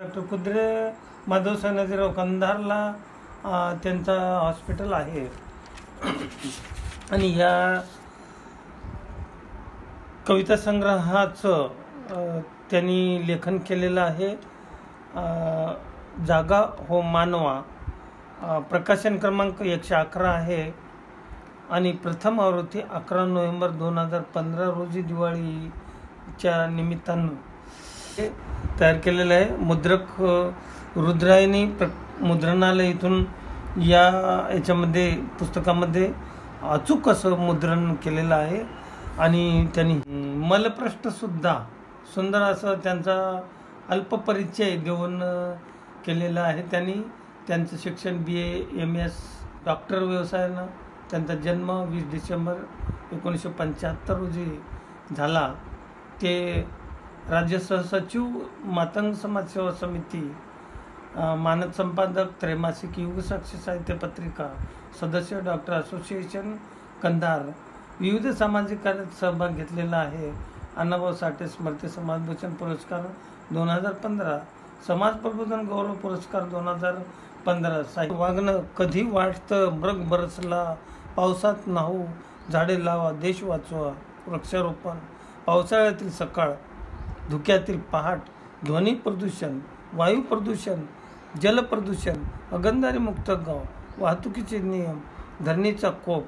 Doctor कुद्रे Madhav सनाजीराव कंधारला त्यांचा hospital आहे. आणि ह्या कविता संग्रहाचं त्यांनी लेखन केलेलं आहे. जागा हो मानवा. प्रकाशन क्रमांक एकशे अकरा आहे. आणि प्रथम आवृत्ती अकरा नोव्हेंबर दोन हजार पंधरा रोजी दिवाळीच्या निमित्तानं असे तयार केलेलं आहे. मुद्रक रुद्रायनी रुद्रायणी प्र मुद्रणालय इथून या याच्यामध्ये पुस्तकामध्ये अचूक असं मुद्रण केलेलं आहे. आणि त्यांनी मलप्रश्नसुद्धा सुंदर असं त्यांचा अल्पपरिचय देऊन केलेला आहे. त्यांनी त्यांचं शिक्षण B A M S doctor व्यवसायानं त्यांचा जन्म वीस डिसेंबर एकोणीसशे पंच्याहत्तर रोजी झाला. ते राज्य सहसचिव मातंग समाज सेवा समिती मानद संपादक त्रैमासिक युगसाक्षी साहित्य पत्रिका सदस्य डॉक्टर असोसिएशन कंधार. विविध सामाजिक कार्यात सहभाग घेतलेला आहे. अण्णाभाऊ साठे स्मृती समाजभूषण पुरस्कार दोन हजार पंधरा समाज प्रबोधन गौरव पुरस्कार दोन हजार पंधरा. साहित्य वागणं कधी वाटतं मृग बरसला पावसात नाहू झाडे लावा देश वाचवा वृक्षारोपण पावसाळ्यातील सकाळ. धुक्यातील पहाट ध्वनी प्रदूषण वायू प्रदूषण जल प्रदूषण अगंधारी मुक्त गाव वाहतुकीचे नियम धरणीचा कोप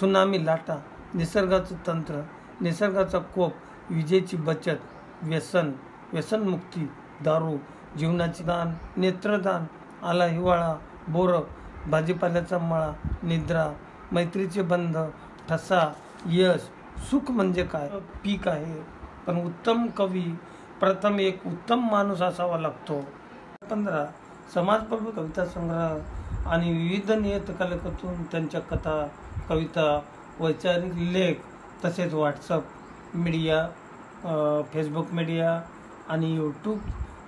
सुनामी लाटा निसर्गाचं तंत्र निसर्गाचा कोप विजेची बचत व्यसन व्यसनमुक्ती दारू जीवनाचे दान नेत्रदान आला हिवाळा बोरक भाजीपाल्याचा मळा निद्रा मैत्रीचे बंध ठसा यश सुख म्हणजे काय? पीक आहे. पण उत्तम कवी प्रथम एक उत्तम माणूस असावा लागतो. पंधरा समाजप्रभू कविता संग्रह आणि विविध नियतकालिकातून त्यांच्या कथा कविता वैचारिक लेख तसेच व्हॉट्सअप मीडिया फेसबुक मीडिया आणि यूट्यूब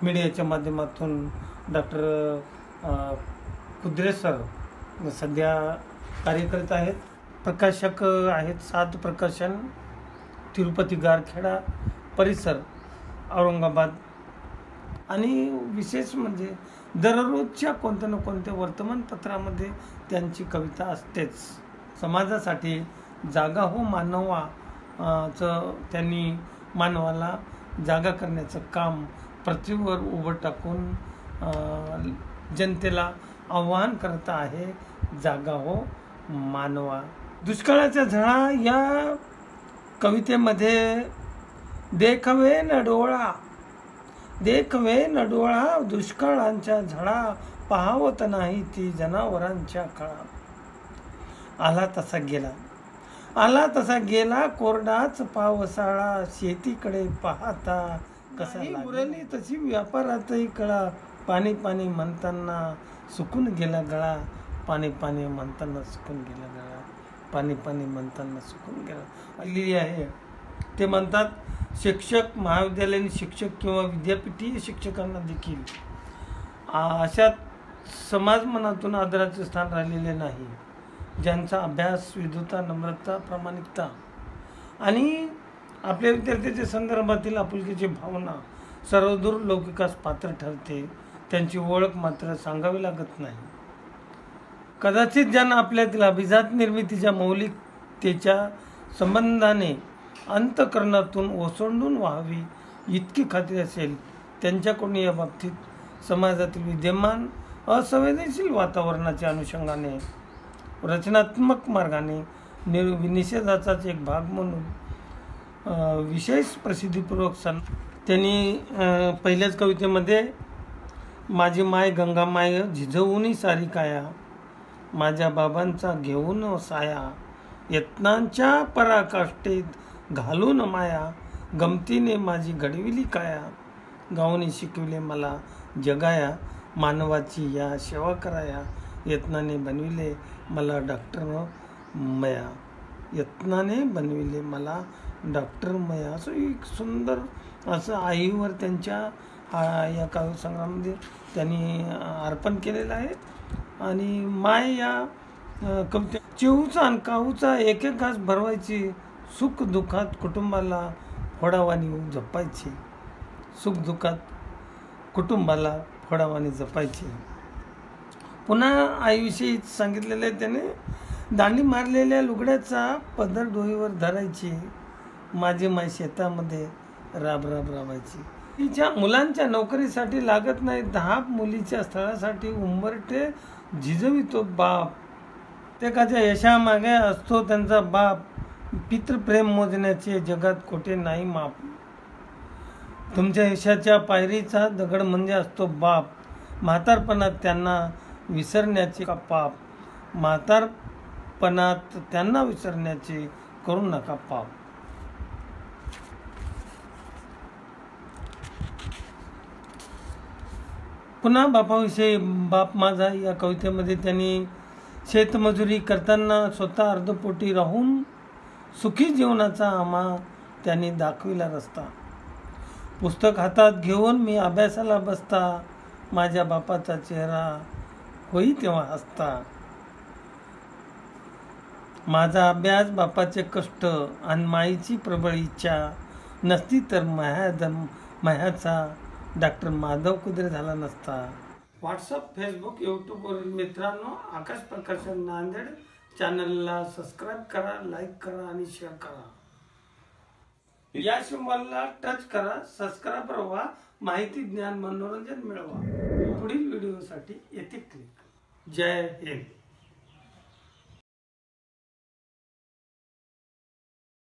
मीडियाच्या माध्यमातून डॉक्टर कुद्रे सर सध्या कार्य करत आहेत. प्रकाशक आहेत सात प्रकाशन तिरुपती गारखेडा परिसर औरंगाबाद. आणि विशेष म्हणजे दररोजच्या कोणत्या ना कोणत्या वर्तमानपत्रामध्ये त्यांची कविता असतेच. समाजासाठी जागा हो मानवा चं त्यांनी मानवाला जागा करण्याचं काम पृथ्वीवर उभं टाकून जनतेला आव्हान करत आहे जागा हो मानवा. दुष्काळाच्या झळा या कवितेमध्ये देखवे न डोळा देखवे न डोळा दुष्काळांच्या झळा पाहावत नाही ती जनावरांच्या कळा आला तसा गेला आला तसा गेला कोरडाच पावसाळा शेतीकडे पाहता कसा उरली तशी व्यापारातही कळा पाणी पाणी म्हणताना सुकून गेला गळा पाणी पाणी म्हणताना सुकून गेला गळा पाणी पाणी म्हणताना सुकून गेला. आलेली आहे. ते म्हणतात शिक्षक महाविद्यालयीन शिक्षक किंवा विद्यापीठीय शिक्षकांना देखील. अशा समाज मनातून आदराचे स्थान राहिलेले नाही. ज्यांचा अभ्यास विद्वता नम्रता प्रामाणिकता आणि आपल्या विद्यार्थ्याच्या संदर्भातील आपुलकीची भावना सर्वदूर लौकिकास पात्र ठरते. त्यांची ओळख मात्र सांगावी लागत नाही. कदाचित ज्यांना आपल्यातील अभिजात निर्मितीच्या मौलिकतेच्या संबंधाने अंतकरणातून ओसंडून व्हावी इतकी खात्री असेल त्यांच्याकडून या बाबतीत समाजातील विद्यमान असंवेदनशील वातावरणाच्या अनुषंगाने रचनात्मक मार्गाने नि निषेधाचाच एक भाग म्हणून विशेष प्रसिद्धीपूर्वक सण त्यांनी पहिल्याच कवितेमध्ये माझी माय गंगा माय झिजवूनही सारी काया माझ्या बाबांचा घेऊन साया यत्नांच्या पराकाष्ठेत घालून माया गमतीने माझी घडविली काया. गावने शिकविले मला जगाया मानवाची या सेवा कराया. यत्नाने बनविले मला डॉक्टर मया. यत्नाने बनविले मला डॉक्टर मया. असं एक सुंदर असं आईवर त्यांच्या या काव्यसंग्रहामध्ये त्यांनी अर्पण केलेलं आहे. आणि माय या अ, कविते चिऊचा आणि काहूचा एक एक घास भरवायची सुख दुःखात कुटुंबाला फोडावानी जपायची. सुख दुःखात कुटुंबाला फोडावानी जपायची. पुन्हा आईविषयी सांगितलेलं आहे त्याने दांडी मारलेल्या लुगड्याचा पदर डोईवर धरायची माझी माय शेतामध्ये राब राब राबायची. तिच्या मुलांच्या नोकरीसाठी लागत नाही दहा मुलीच्या स्थळासाठी उंबरठे झिजवितो बाप. प्रत्येकाच्या यशामागे असतो त्यांचा बाप. पितृप्रेम मोजण्याचे जगात कोठे नाही माप. तुमच्या यशाच्या पायरीचा दगड म्हणजे असतो बाप. म्हातारपणात त्यांना विसरण्याचे का पाप? म्हातारपणात त्यांना विसरण्याचे करू नका पाप. पुन्हा बापाविषयी बाप माझा या कवितेमध्ये त्यांनी शेतमजुरी करताना स्वतः अर्धपोटी राहून सुखी जीवनाचा आम्हा त्यांनी दाखविला रस्ता. पुस्तक हातात घेऊन मी अभ्यासाला बसता माझ्या बापाचा चेहरा होई तेव्हा हसता. माझा अभ्यास बापाचे कष्ट आणि माईची प्रबळ इच्छा नसती तर माया मायाचा डॉक्टर माधव कुद्रे झाला नसता. व्हॉट्सअप फेसबुक यूट्यूबवरील मित्रांनो आकाश प्रकाशन नांदेड चॅनलला सबस्क्राईब करा लाईक करा आणि शेअर करा. या शिंबलला टच करा सबस्क्राईबर व्हा माहिती ज्ञान मनोरंजन मिळवा. पुढील व्हिडिओसाठी येथे क्लिक. जय हिंद.